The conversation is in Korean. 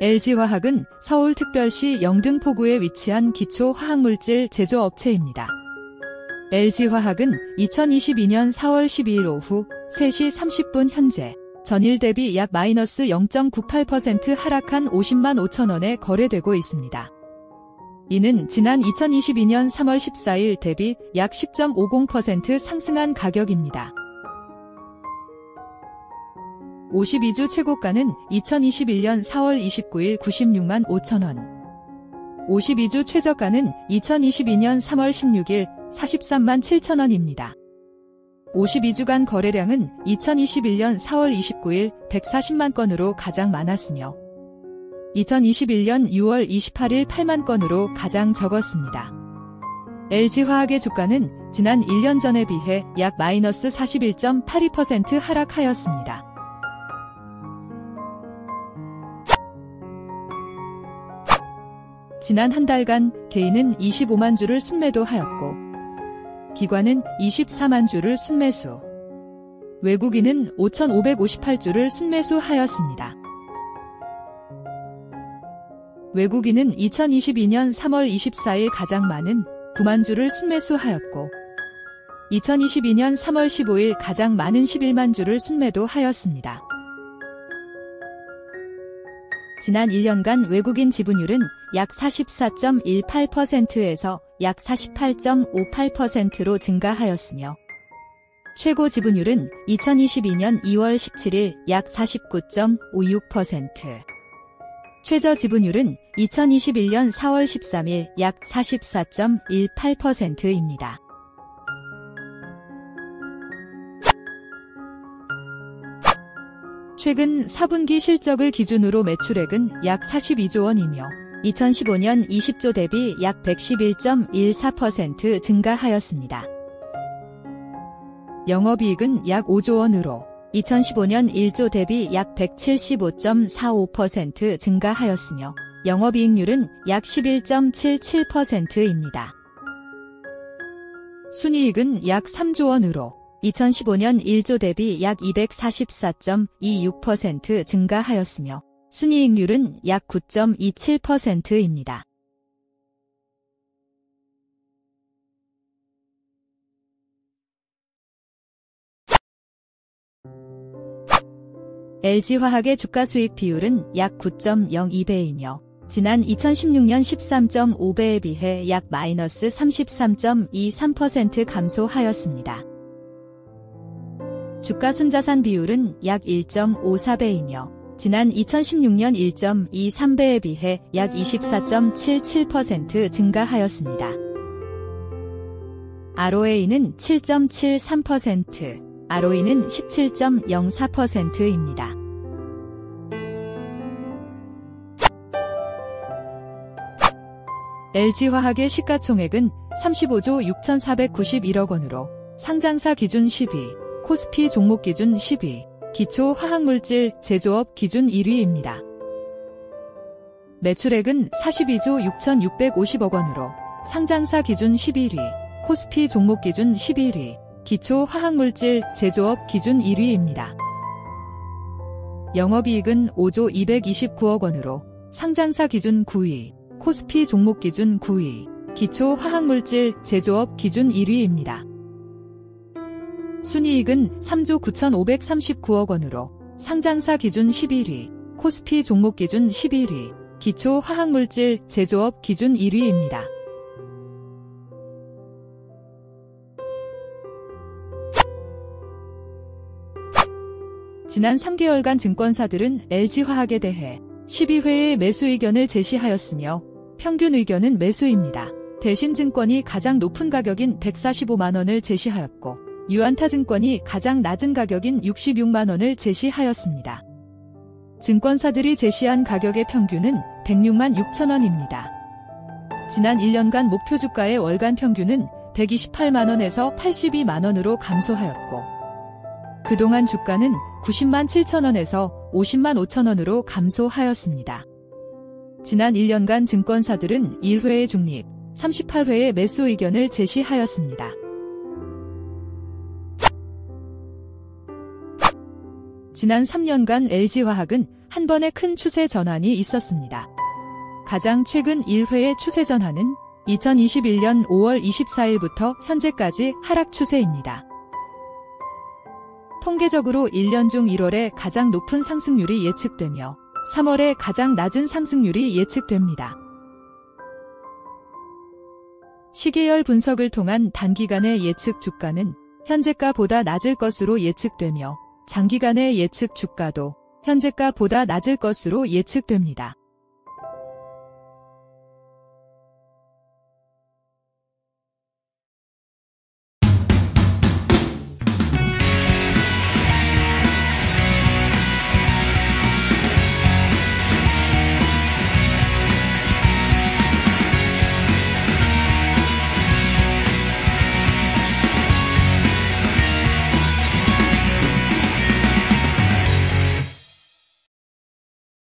LG화학은 서울특별시 영등포구에 위치한 기초화학물질 제조업체입니다. LG화학은 2022년 4월 12일 오후 3시 30분 현재 전일 대비 약 마이너스 0.98% 하락한 50만 5천원에 거래되고 있습니다. 이는 지난 2022년 3월 14일 대비 약 10.50% 상승한 가격입니다. 52주 최고가는 2021년 4월 29일 96만 5천원. 52주 최저가는 2022년 3월 16일 43만 7천원입니다. 52주간 거래량은 2021년 4월 29일 140만 건으로 가장 많았으며 2021년 6월 28일 8만 건으로 가장 적었습니다. LG화학의 주가는 지난 1년 전에 비해 약 마이너스 41.82% 하락하였습니다. 지난 한 달간 개인은 25만 주를 순매도하였고 기관은 24만 주를 순매수 외국인은 5,558주를 순매수하였습니다. 외국인은 2022년 3월 24일 가장 많은 9만 주를 순매수하였고 2022년 3월 15일 가장 많은 11만 주를 순매도하였습니다. 지난 1년간 외국인 지분율은 약 44.18%에서 약 48.58%로 증가하였으며 최고 지분율은 2022년 2월 17일 약 49.56%, 최저 지분율은 2021년 4월 13일 약 44.18%입니다. 최근 4분기 실적을 기준으로 매출액은 약 42조 원이며 2015년 20조 대비 약 111.14% 증가하였습니다. 영업이익은 약 5조 원으로 2015년 1조 대비 약 175.45% 증가하였으며 영업이익률은 약 11.77%입니다. 순이익은 약 3조 원으로 2015년 1조 대비 약 244.26% 증가하였으며 순이익률은 약 9.27%입니다. LG화학의 주가 수익 비율은 약 9.02배이며 지난 2016년 13.5배에 비해 약 마이너스 33.23% 감소하였습니다. 주가 순자산 비율은 약 1.54배이며 지난 2016년 1.23배에 비해 약 24.77% 증가하였습니다. ROA는 7.73%, ROE는 17.04%입니다. LG화학의 시가총액은 35조 6,491억 원으로 상장사 기준 10위, 코스피 종목 기준 10위, 기초 화학물질 제조업 기준 1위입니다. 매출액은 42조 6,650억 원으로 상장사 기준 11위, 코스피 종목 기준 11위, 기초 화학물질 제조업 기준 1위입니다. 영업이익은 5조 229억 원으로 상장사 기준 9위, 코스피 종목 기준 9위, 기초 화학물질 제조업 기준 1위입니다. 순이익은 3조 9,539억 원으로 상장사 기준 11위, 코스피 종목 기준 11위, 기초 화학물질 제조업 기준 1위입니다. 지난 3개월간 증권사들은 LG화학에 대해 12회의 매수 의견을 제시하였으며 평균 의견은 매수입니다. 대신 증권이 가장 높은 가격인 145만원을 제시하였고 유안타증권이 가장 낮은 가격인 66만원을 제시하였습니다. 증권사들이 제시한 가격의 평균은 106만 6천원입니다. 지난 1년간 목표 주가의 월간 평균은 128만원에서 82만원으로 감소하였고 그동안 주가는 90만 7천원에서 50만 5천원으로 감소하였습니다. 지난 1년간 증권사들은 1회의 중립, 38회의 매수 의견을 제시하였습니다. 지난 3년간 LG화학은 한 번의 큰 추세 전환이 있었습니다. 가장 최근 1회의 추세 전환은 2021년 5월 24일부터 현재까지 하락 추세입니다. 통계적으로 1년 중 1월에 가장 높은 상승률이 예측되며 3월에 가장 낮은 상승률이 예측됩니다. 시계열 분석을 통한 단기간의 예측 주가는 현재가보다 낮을 것으로 예측되며 장기간의 예측 주가도 현재가보다 낮을 것으로 예측됩니다.